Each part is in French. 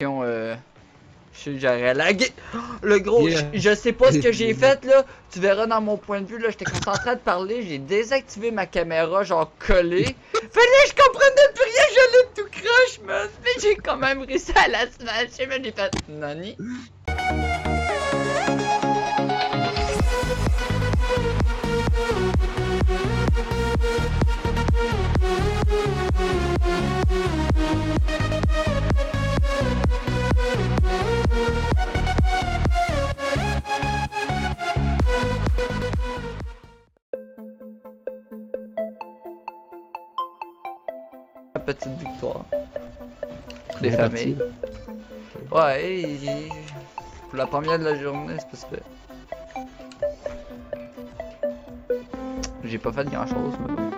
Euh, je sais, j'aurais lagué. Le gros, Yeah. je, je sais pas ce que j'ai fait là. Tu verras dans mon point de vue là, j'étais concentré de parler, j'ai désactivé ma caméra, genre collé. Fallait je comprenais plus rien, j'allais tout crush, man. Mais j'ai quand même réussi à la smasher, mais j'ai fait nani? Les familles. Ouais, et- pour la première de la journée, c'est pas super. J'ai pas fait grand chose, mais bon.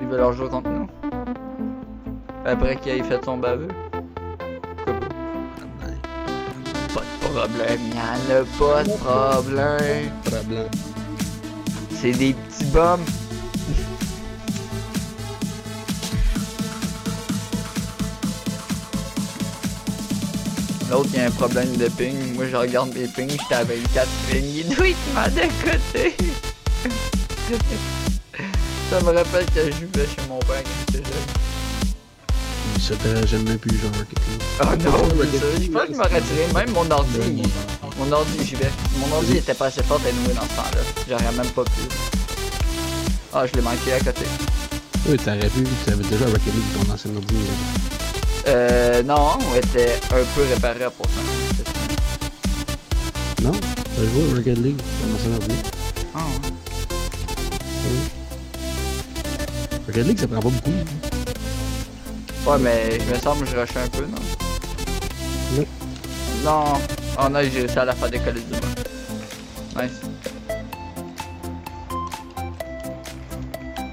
Ils veulent leur jouer contre nous. Après qu'il ait fait son baveux. Pourquoi pas? De problème, y'en a pas de problème. Problème. C'est des petits bums. L'autre, il y a un problème de ping. Moi, je regarde mes pings, j'étais à 24 ping. Il doit être mal de côté. Ça me rappelle que je vivais chez mon père quand j'étais jeune. Ça t'a jamais pu genre. Oh non. Je pense que je m'aurais tiré. Même mon ordi, mon ordi, j'y vais. Mon ordi était pas assez fort à nouer dans ce temps-là. J'aurais même pas pu. Ah, je l'ai manqué à côté. Oui, t'aurais pu, tu avais déjà Rocket League ton ancien ordi. Euh, non, on était un peu réparé pour ça. Non? Joué à Rocket League ordi? Ah, ouais. Rocket League, ça prend pas beaucoup. Ouais, mais je me semble que je rushais un peu, non? Non. Non. Oh non, j'ai réussi à la faire décoller du bas. Nice.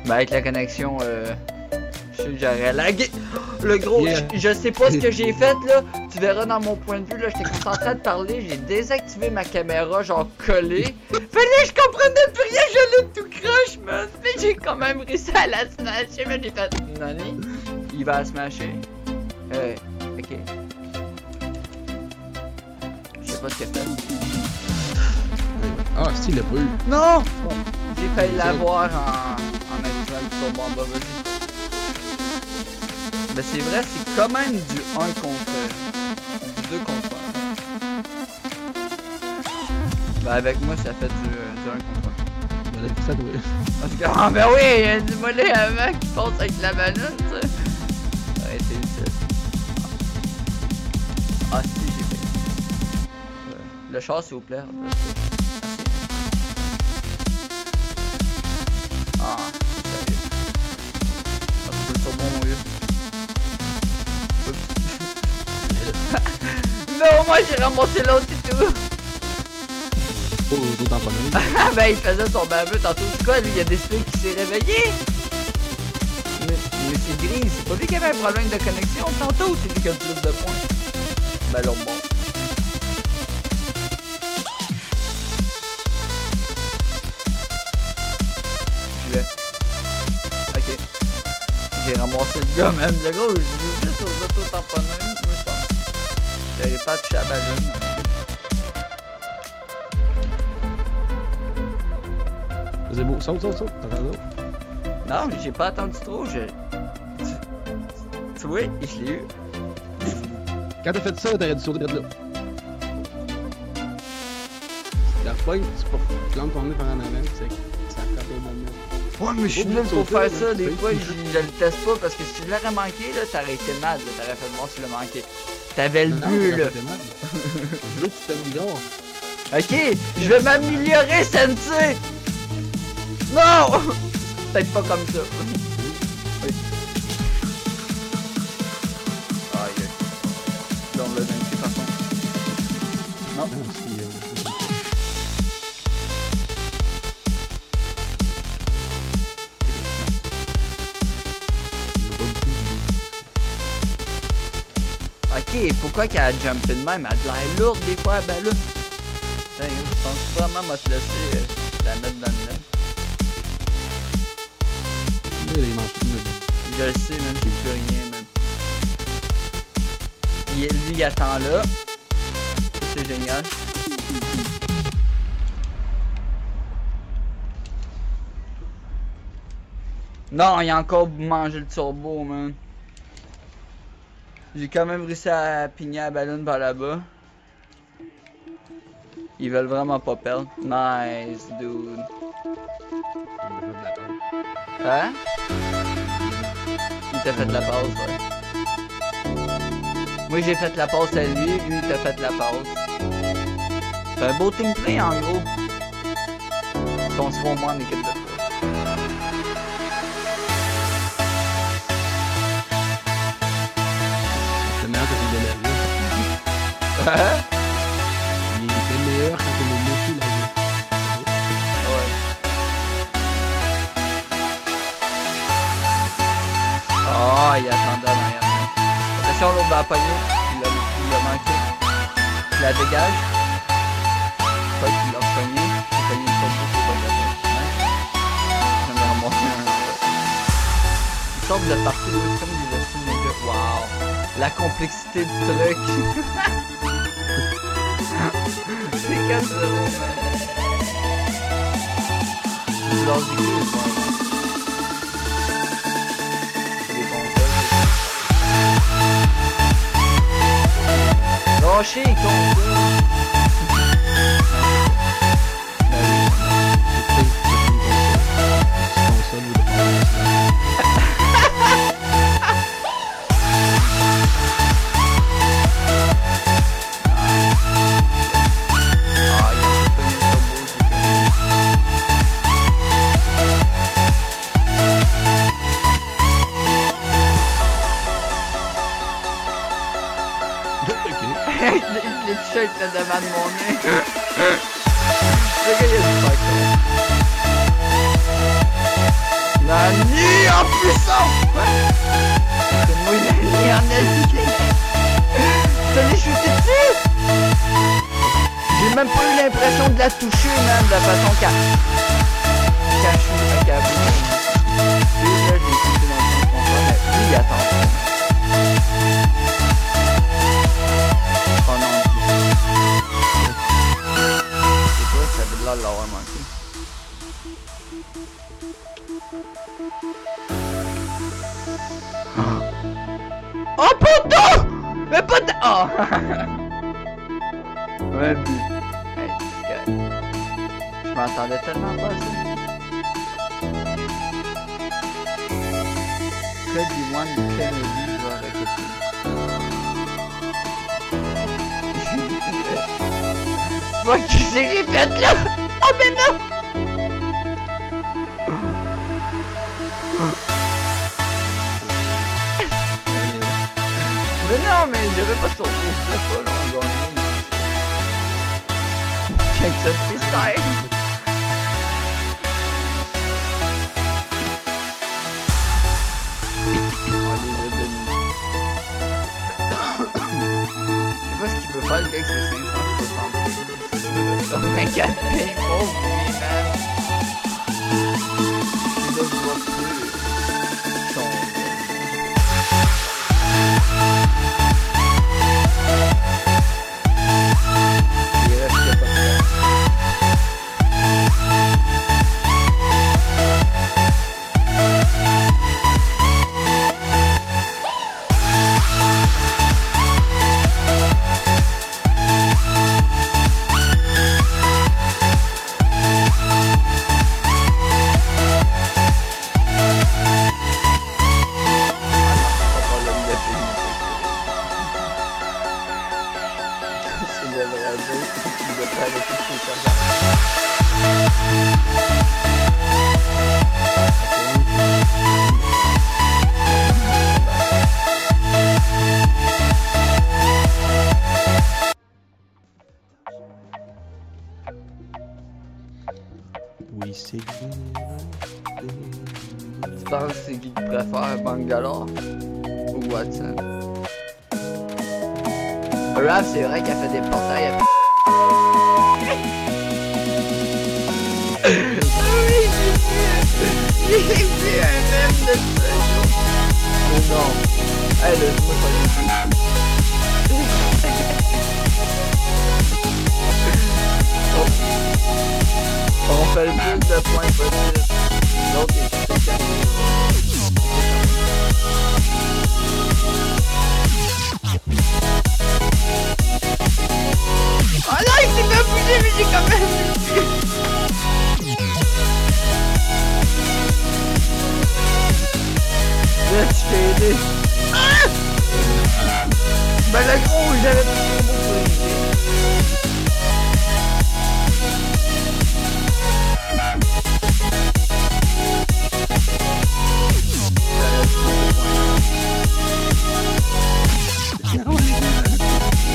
Ben avec la connexion, euh, je j'aurais lagué. Le gros, Yeah. je, je sais pas ce que j'ai fait là. Tu verras dans mon point de vue là, j'étais concentré de parler, j'ai désactivé ma caméra, genre collé. Fallait je comprenais plus rien, j'allais tout crush, man. Mais j'ai quand même réussi à la smasher, mais j'ai fait nani. Il va la smasher. Euh, ok. Je sais pas ce qu'il a fait. Ah, si, il l'a pas eu. Non! J'ai failli l'avoir en, en actuel sur Bomba vas-y. Mais c'est vrai, c'est quand même du 1 contre. du 2 contre 1. Ben avec moi, ça fait du, euh, du 1 contre 1. Ben là, ça doit. Parce que, ah ben oui, il y a du mollet avant qui passe avec la banane, tu sais. Ouais, c'est utile. Ah si, j'ai fait. Euh, Le char, s'il vous plaît. J'ai ramassé l'autre et tout. Oh, d'autant pas mal. Ah ben il faisait son baveux tantôt. C'est quoi lui? Il a décidé qu'il s'est réveillé? Mais, mais c'est gris, c'est pas lui qui avait un problème de connexion tantôt c'est lui qui a le plus de points? Ben alors bon. Ok. J'ai ramassé le gars même. Le gros, je joue juste aux pense. J'avais pas touché à. C'est beau, saute, saute, saute. Non, j'ai pas attendu trop, je... Tu, tu vois, je l'ai eu. Quand t'as fait ça, t'aurais dû sauter de là. La pointe. Tu plantes ton nez par en avant, c'est que ça frappe moment. Ouais, mais je suis nul pour faire ça, des fois, je, je le teste pas, parce que si je l'aurais manqué, là, t'aurais été mad, là, t'aurais fait voir si tu l'as manqué. T'avais le Non. Je veux que tu t'améliores. Ok, je vais m'améliorer, Sensei! Non! Peut-être pas comme ça. Oui. Aïe. Là, on l'a vaincu, par contre. Non. Ok, pourquoi qu'elle a jumpé de même? Elle a de l'air lourde des fois, ben là. Putain, je pense vraiment m'a te laisser euh, la mettre dans le monde. Je le sais, man, j'ai plus rien, man. Il, lui, il attend là. C'est génial. Non, il a encore mangé le turbo, man. J'ai quand même réussi à pigner la ballon par là-bas. Ils veulent vraiment pas perdre. Nice, dude. Hein? Il t'a fait la passe, ouais. Moi j'ai fait la passe à lui, lui il t'a fait la passe. C'est un beau team play en gros. Si on se voit au moins en équipe de Il était meilleur quand il est moché la vie. Ouais. Oh, il attendait en arrière. Attention, l'autre va pogner. Il l'a il l'a manqué. Il la dégage. Je crois qu'il l'a pogné. Il a pogné le turbo, c'est pas grave. Je viens de remonter un. Ils sortent de partout, c'est comme des de. Wow. La complexité du truc. c'est 4-0, man. Ils leur disent, ouais. C'est des consoles. Lâchez, con! Puissance! C'est moi LP. Je l'ai shooté dessus! J'ai même pas eu l'impression de la toucher, même, de la façon qu'elle... qu'elle shoot, qu'elle bouge. Lui, là, j'ai shooté dans le sens contraire, mais lui, il attend. Oh non. C'est quoi, ça veut l'avoir manqué. Oh putain! Mais de... Oh! Ouais, correct. Je m'attendais tellement pas ça. Code du One Kennedy va. Fuck, qu'est-ce que j'ai fait là? Oh mais non! Mais je vais pas tourner, c'est pas long, on gagne. Check ça freestyle. Je sais pas ce qu'il peut faire le gars avec ses 560. Comme un café, pauvre lui, man. Raph, c'est vrai qu'elle fait des portails. Elle... Ah oui, j'ai vu, j'ai vu un mème de ça. non. Hey, laisse-moi faire Oh. On fait le plus de points possible.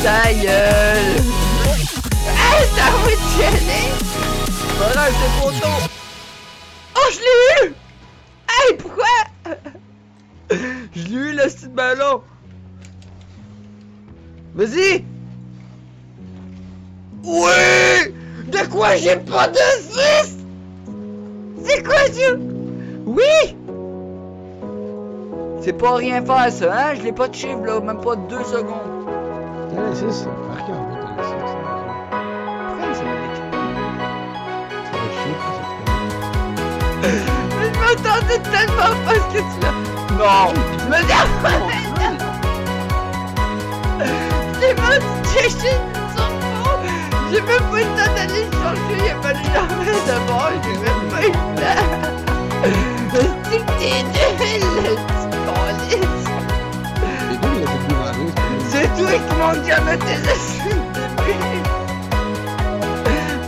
Ta gueule! Hey, ça va te grave, c'est tôt. Oh, je l'ai eu! Hey, pourquoi? Je l'ai eu, le petit ballon! Vas-y! Oui! De quoi j'ai pas de 6? C'est quoi ça? Oui! C'est pas rien faire ça, hein? Je l'ai pas touché, là, même pas deux secondes. Je m'attendais tellement pas à ce que tu l'as. Non! Me dis C'est pas une turbo! J'ai même pas eu le temps d'aller le chercher, il a fallu l'enlever de bord, j'ai même pas eu le temps! Tes essuies depuis!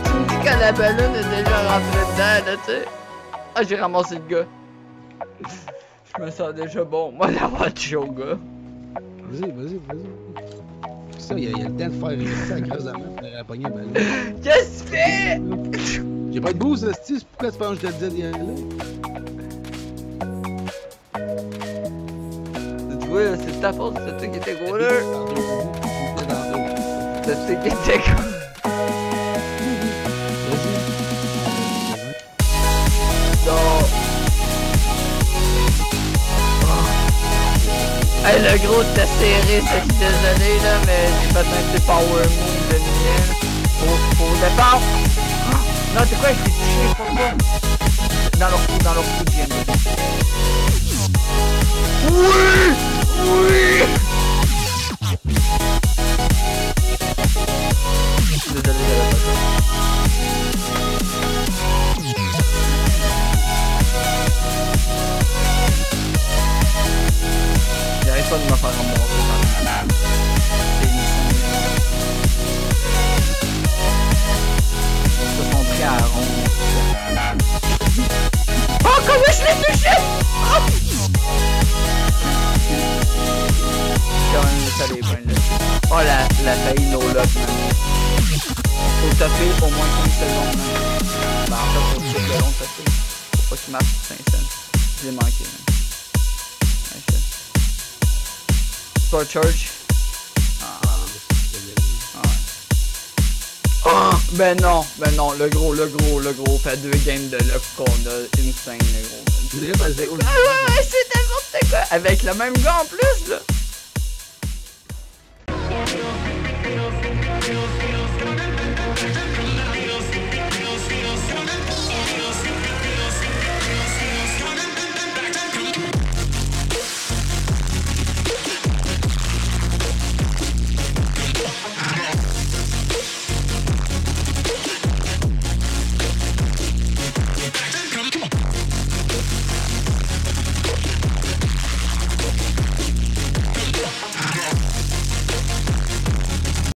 Tu me dis quand la ballonne est déjà rentrée dedans, là, tu sais? Ah, j'ai ramassé le gars. Je me sens déjà bon, moi, d'avoir tué au gars. Vas-y, vas-y, vas-y. Ça, il y, a- le temps de faire rester la graisse de la main pour la pogner, là. Qu'est-ce que tu fais? J'ai pas de boost, Esti, c'est pourquoi tu penses que je te disais d'y aller? Tu vois, c'est ta faute, c'est toi qui étais gros là. C'est toi qui étais gros. Non. Hey, le gros, t'as serré, suis désolé, là, mais j'ai pas un petit power move de. Faut, faut départ. Non, c'est quoi, je l'ai touché, pourquoi? Dans leur cou, dans leur cou, Jim. Oui! Oh, comment je l'ai touché! Oh! Oh, la, la failli no lock, man. Faut taper au moins 15 secondes. Ben, en fait, faut taper. Faut pas qu'il marche 5 cents. Je manqué, Church. Ah, ouais. Ah, ben non, ben non, le gros, le gros, le gros fait deux games de lock qu'on a insane, le gros. Ah ouais, c'est n'importe quoi. Avec le même gars en plus, là.